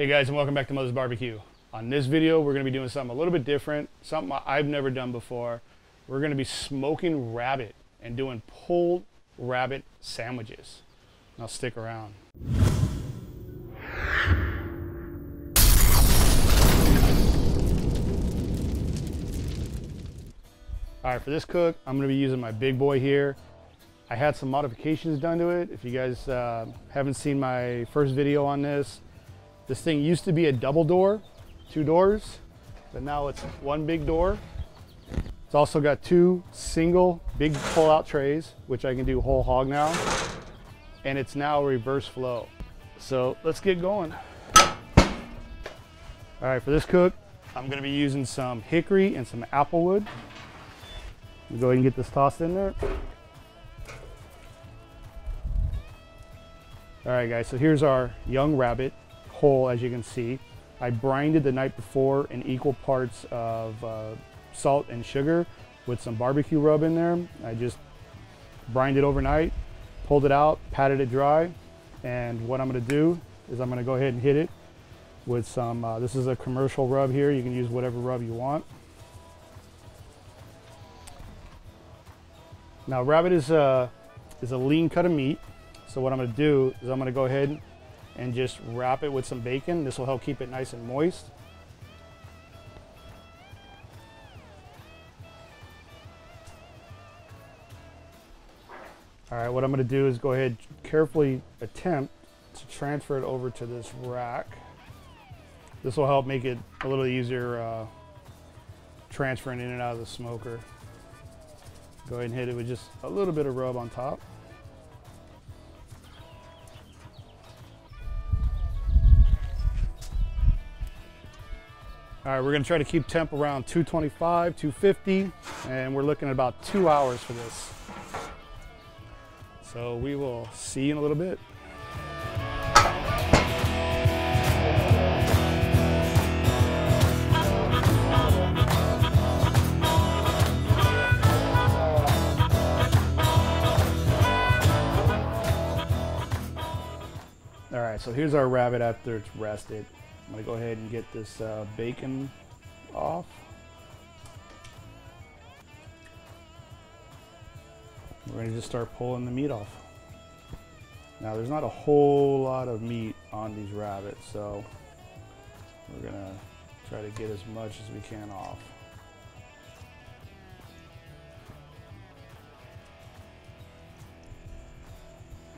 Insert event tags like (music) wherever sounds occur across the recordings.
Hey guys and welcome back to Mother's Barbecue. On this video we're to be doing something a little bit different, something I've never done before. We're to be smoking rabbit and doing pulled rabbit sandwiches. Now stick around. All right, for this cook, I'm gonna be using my big boy here. I had some modifications done to it. If you guys uh, haven't seen my first video on this, this thing used to be a double door, two doors, but now it's one big door. It's also got two single big pull-out trays, which I can do whole hog now. And it's now reverse flow. So let's get going. All right, for this cook, I'm gonna be using some hickory and some apple wood. Go ahead and get this tossed in there. All right guys, so here's our young rabbit whole as you can see. I brined it the night before in equal parts of uh, salt and sugar with some barbecue rub in there. I just brined it overnight, pulled it out, patted it dry, and what I'm gonna do is I'm gonna go ahead and hit it with some, uh, this is a commercial rub here, you can use whatever rub you want. Now rabbit is a, is a lean cut of meat. So what I'm gonna do is I'm gonna go ahead and just wrap it with some bacon. This will help keep it nice and moist. All right, what I'm gonna do is go ahead carefully attempt to transfer it over to this rack. This will help make it a little easier uh, transferring in and out of the smoker. Go ahead and hit it with just a little bit of rub on top. All right, we're gonna try to keep temp around 225, 250, and we're looking at about two hours for this. So we will see you in a little bit. All right, so here's our rabbit after it's rested. I'm gonna go ahead and get this uh, bacon off. We're gonna just start pulling the meat off. Now there's not a whole lot of meat on these rabbits, so we're gonna try to get as much as we can off.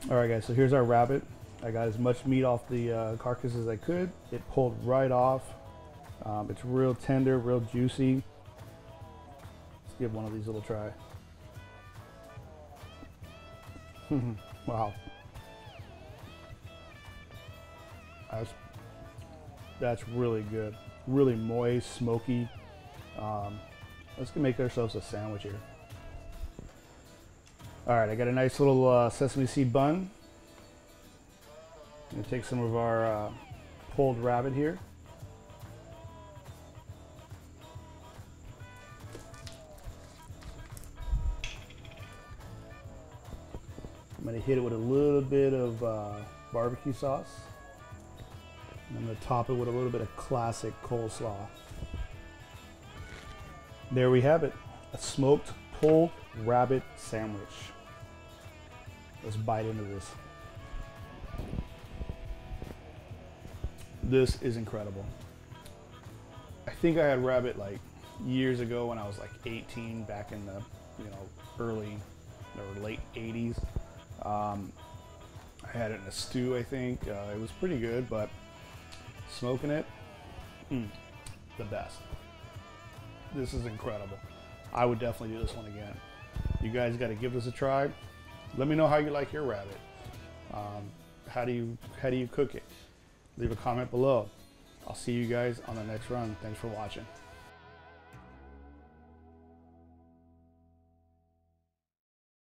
All right guys, so here's our rabbit. I got as much meat off the uh, carcass as I could. It pulled right off. Um, it's real tender, real juicy. Let's give one of these a little try. (laughs) wow. That's, that's really good. Really moist, smoky. Um, let's make ourselves a sandwich here. All right, I got a nice little uh, sesame seed bun. I'm gonna take some of our uh, pulled rabbit here. I'm gonna hit it with a little bit of uh, barbecue sauce. And I'm gonna top it with a little bit of classic coleslaw. There we have it, a smoked pulled rabbit sandwich. Let's bite into this. This is incredible. I think I had rabbit like years ago when I was like 18 back in the you know early or late 80s. Um, I had it in a stew, I think. Uh, it was pretty good, but smoking it, mm, the best. This is incredible. I would definitely do this one again. You guys got to give this a try. Let me know how you like your rabbit. Um, how do you how do you cook it? Leave a comment below. I'll see you guys on the next run. Thanks for watching.